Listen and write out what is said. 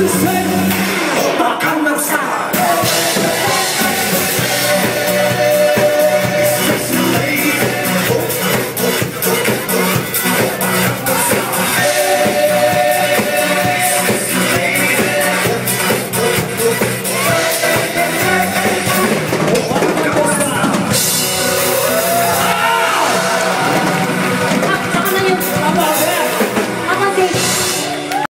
to say